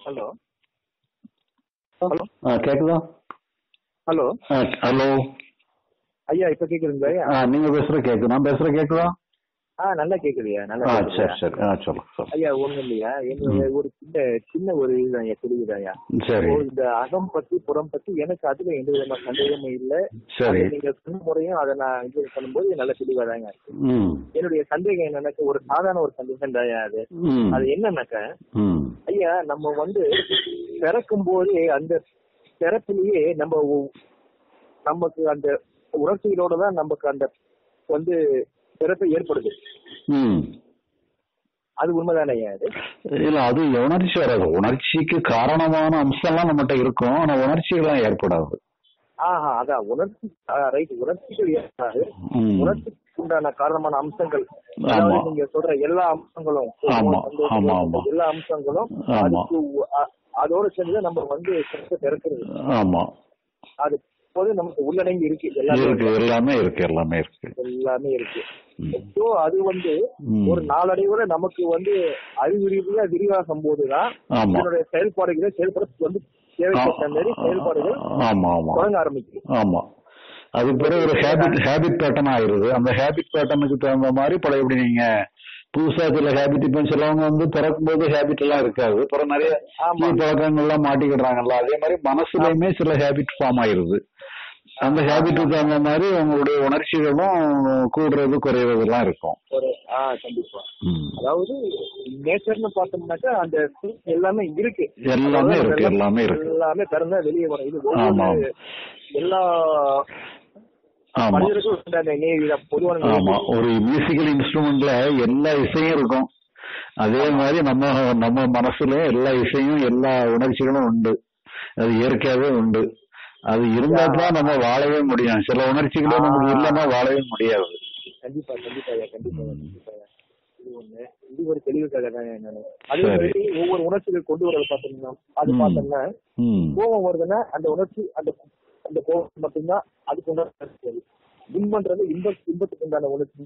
Hello hello கேக்குதா? Hello hello. ஐயா இப்ப ஆ நீங்க பேசுற கேக்குது. நான் பேசுற கேக்குதா? ஆ நல்லா கேக்குதுயா நல்லா ஆ கேக்குதுயா. சரி சரி. ஆ சொல்லு சொல்லு ஐயா ஒண்ணும் இல்லையா? என்னுடைய ஒரு சின்ன சின்ன ஒரு இதுதான் ஐயா தெரியுதாயா சரி. இந்த அகம் பத்தி புறம் பத்தி எனக்கு அதுல எந்த விதமான சந்தேகமும் இல்ல. சரி. நீங்க சொன்ன முறையும் அதை நான் இது பண்ணும்போது நல்ல தெளிவாதாங்க. என்னுடைய சந்தேகம் என்னன்னாக்க ஒரு சாதாரண ஒரு சந்தேகம் தாயா அது. அது என்னன்னாக்க ஐயா நம்ம வந்து பிறக்கும் போதே அந்த பிறப்பிலேயே நம்ம நமக்கு அந்த உணர்ச்சிகளோட தான் நமக்கு அந்த வந்து பிறப்பு ஏற்படுது. அது உண்மைதானே? அது இல்ல அது உணர்ச்சி வராது. உணர்ச்சிக்கு காரணமான அம்சம்லாம் நம்மகிட்ட இருக்கும். ஆனா உணர்ச்சிகள்லாம் ஏற்படாது. ஆஹா அதான் உணர்ச்சி ரைட். உணர்ச்சிகள் ஏற்படாது. ம். உணர்ச்சிக்கு உண்டான காரணமான அம்சங்கள். நீங்க சொல்ற எல்லா அம்சங்களும். எல்லா அம்சங்களும். அதுக்கு அதோட சேர்ந்து நம்ம வந்து பிறக்கிறது. ஆமா. அது போது நமக்கு உள்ளடங்கி இருக்கு. எல்லாமே இருக்கு எல்லாமே இருக்கு எல்லாமே இருக்கு. எல்லாமே இருக்கு. ஸோ அது வந்து. ஒரு நாளடைவுல நமக்கு வந்து அறிவு ரீதியா விரிவாகும் போதுதான் இதனுடைய செயல்பாடுகளை செயல்பட வந்து தேவைக்கேற்ற மாதிரி செயல்பாடுகள் தொடங்க ஆரம்பிக்குது ஆமா. அது பிறகு ஒரு ஹேபிட் ஹேபிட் பேட்டர்ன் ஆயிருது அந்த ஹேபிட் பேட்டர்னுக்கு தகுந்த மாதிரி பழையபடி நீங்க புதுசா சில ஹேபிட் இப்ப சிலவங்க வந்து பிறக்கும்போது ஹேபிட் எல்லாம் இருக்காது. அப்புறம் நிறைய ஆமா. தீ பழக்கங்கள்லாம் மாட்டிக்கிடுறாங்கல்ல. அதே மாதிரி மனசுலயுமே சில ஹேபிட் ஃபார்ம் ஆயிருது அந்த ஹேபிட்டுக்கு தகுந்த மாதிரி உங்களுடைய உணர்ச்சிகளும் கூடுறது குறையறது எல்லாம் இருக்கும் கண்டிப்பா. அதாவது நேச்சர்னு பார்த்தோம்னாக்கா அந்த எல்லாமே இருக்கு. எல்லாமே இருக்கு எல்லாமே இருக்கு. எல்லாமே பிறந்தா வெளியே வரும். இது எல்லா ஆமா. ஒரு மியூசிக்கல் இன்ஸ்ட்ருமெண்ட்ல எல்லா இசையும் இருக்கும். அதே மாதிரி நம்ம நம்ம மனசுல எல்லா இசையும் எல்லா உணர்ச்சிகளும் உண்டு. அது இயற்கையாவே உண்டு. அது இருந்தா தான் நம்ம வாழவே முடியும். சில உணர்ச்சிகளே நமக்கு இல்லைன்னா வாழவே முடியாது. கண்டிப்பா கண்டிப்பா கண்டிப்பா கண்டிப்பா. இது ஒண்ணு. இது ஒரு தெளிவுக்காக தான் நானு. அதே. மாதிரி ஒவ்வொரு உணர்ச்சிகள் கொண்டு வரது பாத்தீங்கன்னா அது. பார்த்தோம்னா ம். கோபம் வருதுன்னா அந்த உணர்ச்சி அந்த அந்த கோபம் மட்டும்தான் அதுக்கு உணர்ச்சி. இன்பன்றது இன்ப இன்பத்துக்கு உண்டான உணர்ச்சி.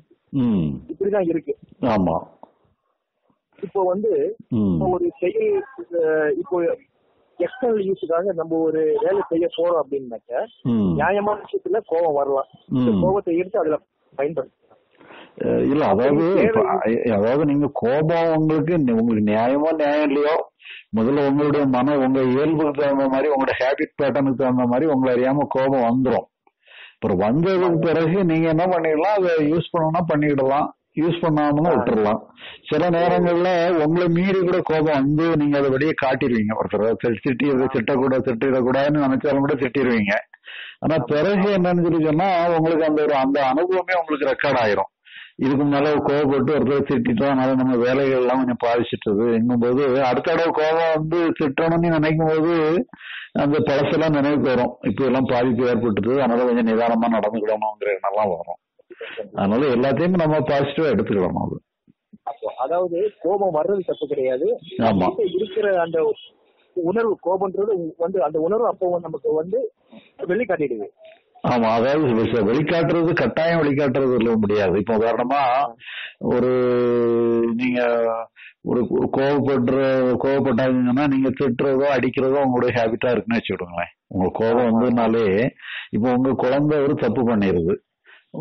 இப்படிதான் இருக்கு. ஆமா. இப்போ வந்து இப்போ ஒரு செயல் இப்போ எக்ஸ்டர்னல் யூஸுக்காக நம்ம ஒரு வேலை செய்ய போறோம் அப்படின்னாக்க நியாயமான விஷயத்துல கோபம் வரலாம். கோபத்தை எடுத்து அதுல பயன்படுத்தலாம். அஹ் இல்ல அதாவது அதாவது நீங்க கோபம் உங்களுக்கு உங்களுக்கு நியாயமோ நியாயம் இல்லையோ முதல்ல உங்களுடைய மன உங்க இயல்புக்கு தகுந்த மாதிரி உங்களோட ஹேபிட் பேட்டர்னுக்கு தகுந்த மாதிரி உங்களை அறியாம கோபம் வந்துரும். அப்புறம் வந்ததுக்கு பிறகு நீங்க என்ன பண்ணிடலாம்? அதை யூஸ் பண்ணணும்னா பண்ணிடலாம். யூஸ் பண்ணாமனா விட்டுறலாம். சில நேரங்கள்ல உங்களை மீறி கூட கோபம் வந்து நீங்க அதை வெளியே காட்டிடுவீங்க. ஒருத்தர் திட்டி திட்டக்கூட திட்டிடக்கூடாதுன்னு நினைச்சாலும் கூட திட்டிடுவீங்க. ஆனா பிறகு என்னன்னு சொல்லி சொன்னா உங்களுக்கு அந்த ஒரு அந்த அனுபவமே உங்களுக்கு ரெக்கார்ட் ஆயிரும். இதுக்கு மேல கோவப்பட்டு ஒருத்தர் திட்டிட்டோம் அதனால நம்ம வேலைகள் எல்லாம் கொஞ்சம் பாதிச்சிட்டது என்னும்போது அடுத்த தடவை கோபம் வந்து திட்டணும்னு நினைக்கும் போது அந்த பழசெல்லாம் நினைவுக்கு வரும் இப்ப எல்லாம் பாதிப்பு ஏற்பட்டது அதனால கொஞ்சம் நிதானமா நடந்துக்கிடணுங்கிற எண்ணம்லாம் வரும். அதனால எல்லாத்தையும் நம்ம பாசிட்டிவா எடுத்துக்கிடணும் அது அப்போ அதாவது கோபம் வர்றது தப்பு கிடையாது. இருக்கிற அந்த உணர்வு கோபம்ன்றது வந்து அந்த உணர்வு அப்போ நமக்கு வந்து வெளிக்காட்டிடுது. ஆமா அதாவது வெளிக்காட்டுறது கட்டாயம் வெளிக்காட்டுறது இல்ல முடியாது. இப்ப உதாரணமா ஒரு நீங்க ஒரு ஒரு கோவப்படுற கோவப்பட்டாங்கன்னா நீங்க திட்டுறதோ அடிக்கிறதோ உங்களுடைய ஹேபிட்டா இருக்குன்னு வச்சுக்கிடுங்களேன் உங்க கோபம் வந்ததுனாலே இப்போ உங்க குழந்தை ஒரு தப்பு பண்ணிருது.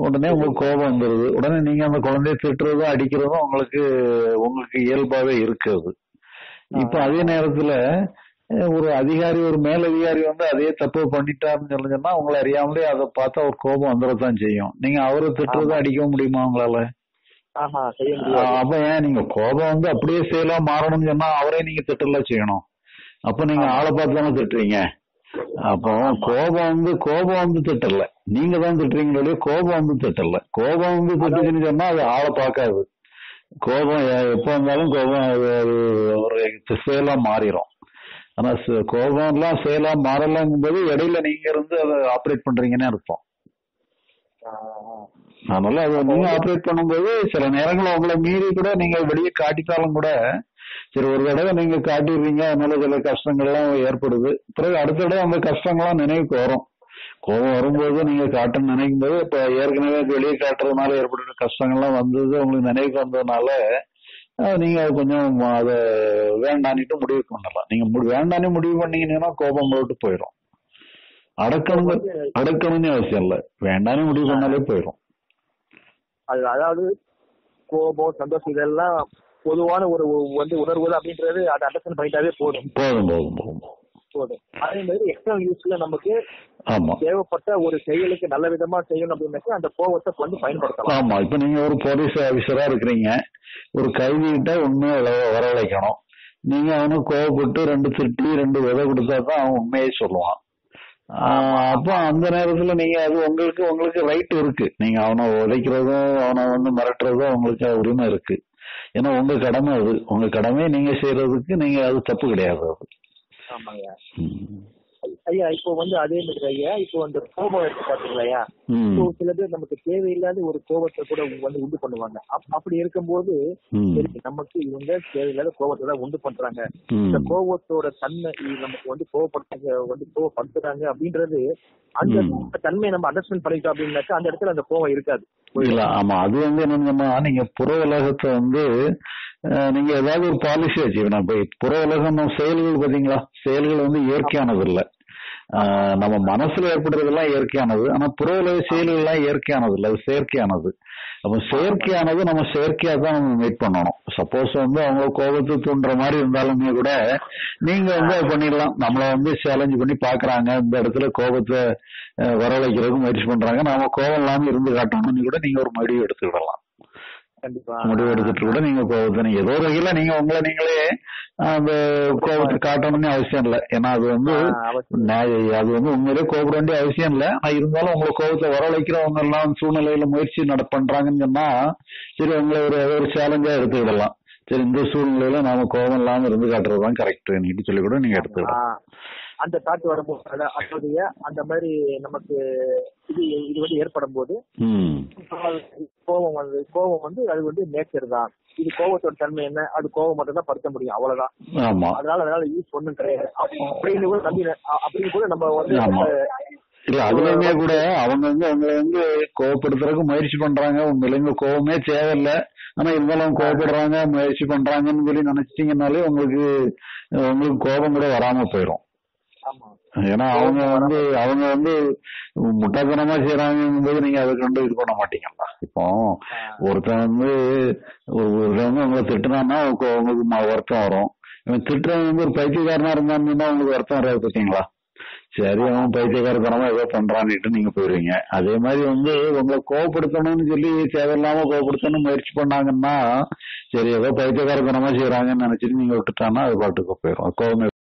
உடனே உங்களுக்கு கோபம் வந்துருது. உடனே நீங்க அந்த குழந்தைய திட்டுறதோ அடிக்கிறதோ உங்களுக்கு உங்களுக்கு இயல்பாவே இருக்குது. இப்ப அதே நேரத்துல ஒரு அதிகாரி ஒரு மேலதிகாரி வந்து அதே தப்பு பண்ணிட்டாருன்னு சொல்லி சொன்னா உங்களை அறியாமலே அதை பார்த்தா ஒரு கோபம் வந்துடத்தான் செய்யும். நீங்க அவரை திட்டுறதோ அடிக்க முடியுமா உங்களால? அப்ப ஏன் நீங்க கோபம் வந்து அப்படியே செய்யலாம் மாறணும்னு சொன்னா அவரே நீங்க திட்டல செய்யணும். அப்ப நீங்க ஆளை பார்த்து தானே திட்டுறீங்க? அப்போ கோபம் வந்து கோபம் வந்து திட்டல. நீங்க தான் திட்டுறீங்களே கோபம் வந்து திட்டல. கோபம் வந்து திட்டுதுன்னு சொன்னா அது ஆளை பார்க்காது. கோபம் எப்போ எப்ப வந்தாலும் கோபம் அது ஒரு செயலா மாறிடும் ஆனா கோபம் எல்லாம் செயலா மாறலங்கும் போது இடையில நீங்க இருந்து அதை ஆப்ரேட் பண்றீங்கன்னு அர்த்தம். அதனால அதை நீங்க ஆப்ரேட் பண்ணும்போது சில நேரங்கள் உங்களை மீறி கூட நீங்க வெளியே காட்டிட்டாலும் கூட சரி ஒரு தடவை நீங்க காட்டிடுறீங்க அதனால சில கஷ்டங்கள்லாம் ஏற்படுது. பிறகு அடுத்த தடவை அந்த கஷ்டங்கள்லாம் நினைவுக்கு வரும். கோபம் வரும்போது நீங்க காட்டணும்னு நினைக்கும் போது இப்ப ஏற்கனவே வெளியே காட்டுறதுனால ஏற்படுற கஷ்டங்கள்லாம் வந்தது உங்களுக்கு நினைவுக்கு வந்ததுனால நீங்க அது கொஞ்சம் அதை வேண்டான்னுட்டு முடிவு பண்ணலாம். நீங்க வேண்டான்னு முடிவு பண்ணீங்கன்னா கோபம் விட்டு போயிடும். அடக்கணும் அடக்கணும்னு அவசியம் இல்ல. வேண்டான்னு முடிவு பண்ணாலே போயிடும். அது அதாவது கோபம் சந்தோஷம் இதெல்லாம் பொதுவான ஒரு வந்து உணர்வு அப்படின்றது அதை அண்டர்ஸ்டாண்ட் பண்ணிட்டாவே போதும். போதும் போதும் போதும். போதும். அதே மாதிரி எக்ஸ்டர்னல் யூஸ்ல நமக்கு ஆமா. தேவைப்பட்ட ஒரு செயலுக்கு நல்ல விதமா செய்யணும் அப்படின்னாக்கா அந்த கோபத்தை வந்து பயன்படுத்தலாம். ஆமா இப்ப நீங்க ஒரு போலீஸ் ஆபீசரா இருக்கிறீங்க. ஒரு கைதிகிட்ட உண்மையை வர- வரவழைக்கணும். நீங்க அவனுக்கு கோவப்பட்டு ரெண்டு திட்டி ரெண்டு விதை கொடுத்தா தான் அவன் உண்மையை சொல்லுவான். அப்போ அந்த நேரத்துல நீங்க அது உங்களுக்கு உங்களுக்கு ரைட் இருக்கு. நீங்க அவனை உதைக்கிறதும் அவனை வந்து மிரட்டுறதும் உங்களுக்கு உரிமை இருக்கு. ஏன்னா உங்க கடமை அது. உங்க கடமையை நீங்க செய்யறதுக்கு நீங்க அது தப்பு கிடையாது அது. ஐயா இப்போ வந்து அதே மாதிரி ஐயா இப்போ அந்த கோபம் இருக்கு பாத்தீங்களா ம். இப்போ சில பேர் நமக்கு தேவையில்லாத ஒரு கோபத்தை கூட வந்து உண்டு பண்ணுவாங்க. அப்- அப்படி இருக்கும்போது நமக்கு இவங்க தேவையில்லாத கோபத்தை தான் உண்டு பண்றாங்க. இந்த கோபத்தோட தன்மை நமக்கு வந்து கோவப்படுத்த வந்து கோவப்படுத்துறாங்க அப்படின்றது அந்த. தன்மையை நம்ம அண்டர்ஸ்டாண்ட் பண்ணிட்டோம் அப்படின்னாக்கா அந்த இடத்துல அந்த கோபம் இருக்காது. ஆமா அது வந்து என்னன்னா நீங்க புற உலகத்தை வந்து நீங்க ஏதாவது ஒரு பாலிசி வச்சுக்கணும் இப்ப புற உலகம் செயல்கள் பாத்தீங்களா? செயல்கள் வந்து இயற்கையானது இல்ல. நம்ம மனசுல ஏற்படுறதெல்லாம் இயற்கையானது. ஆனா புற உலக செயல்கள் எல்லாம் இயற்கையானது இல்ல அது செயற்கையானது. அப்ப செயற்கையானது நம்ம செயற்கையா தான் நம்ம மீட் பண்ணணும். சப்போஸ் வந்து அவங்க கோபத்தை தூண்டுற மாதிரி இருந்தாலுமே கூட நீங்க வந்து அது பண்ணிடலாம். நம்மள வந்து சேலஞ்ச் பண்ணி பாக்குறாங்க இந்த இடத்துல கோபத்தை வரவழைக்கிறதுக்கு முயற்சி பண்றாங்க. நாம கோபம் இல்லாம இருந்து காட்டணும்னு கூட நீங்க ஒரு முடிவு எடுத்துக்கிடலாம். முடிவு எடுத்துட்டு கூட நீங்க கோபத்தை நீங்க ஏதோ ஒரு வகையில நீங்க உங்களை நீங்களே அந்த கோபத்தை காட்டணும்னு அவசியம் இல்லை. ஏன்னா அது வந்து அது வந்து உண்மையிலே கோபப்பட வேண்டிய அவசியம் இல்லை. ஆனா இருந்தாலும் உங்களை கோபத்தை வரவழைக்கிறவங்க எல்லாம் சூழ்நிலையில முயற்சி நட பண்றாங்கன்னு சொன்னா சரி உங்களை ஒரு ஏதோ ஒரு சேலஞ்சா எடுத்துக்கிடலாம் சரி இந்த சூழ்நிலையில நாம கோபம் இல்லாம இருந்து காட்டுறதுதான் கரெக்ட் நீட்டு சொல்லி கூட நீங்க எடுத்துக்கலாம் அந்த தாட் வரும்போது அத- அதாவது அந்த மாதிரி நமக்கு இது இது வந்து ஏற்படும் போது கோபம் வந்து கோபம் வந்து அது வந்து நேச்சர் தான். இது கோபத்தோட தன்மை என்ன? அது கோபம் மட்டும் தான் படுத்த முடியும் அவ்வளவுதான். ஆமா. அதனால அதனால யூஸ் ஒண்ணும் கிடையாது. அப்ப- அப்படின்னு கூட நம்பி அப்படின்னு கூட நம்ம வந்து இல்ல அதுலயுமே கூட அவங்க வந்து உங்களை வந்து கோவப்படுத்துறதுக்கு முயற்சி பண்றாங்க. உண்மையில கோவமே தேவையில்ல. ஆனா இருந்தாலும் கோவப்படுறாங்க முயற்சி பண்றாங்கன்னு சொல்லி நினைச்சிட்டீங்கன்னாலே உங்களுக்கு உங்களுக்கு கோபம் கூட வராம போயிடும் ஏன்னா அவங்க வந்து அவங்க வந்து முட்டாள்தனமா செய்யறாங்கும் போது நீங்க அதை கண்டு இது பண்ண மாட்டீங்களா இப்போ ஒருத்தன் வந்து ஒரு ஒருத்தன் வந்து உங்களை திட்டுனான்னா உங்களுக்கு வருத்தம் வரும். இவன் திட்டுறவன் வந்து ஒரு பைத்தியக்காரனா இருந்தான்னா உங்களுக்கு வருத்தம் வராது பார்த்தீங்களா சரி அவன் பைத்தியக்காரத்தனமா ஏதோ பண்றான்னுட்டு நீங்க போயிருவீங்க. அதே மாதிரி வந்து உங்களை கோவப்படுத்தணும்னு சொல்லி தேவையில்லாம கோவப்படுத்தணும்னு முயற்சி பண்ணாங்கன்னா சரி ஏதோ பைத்தியக்காரத்தனமா செய்யறாங்கன்னு நினைச்சிட்டு நீங்க விட்டுட்டான்னா அது பாட்டுக்கு போயிடும் கோவமே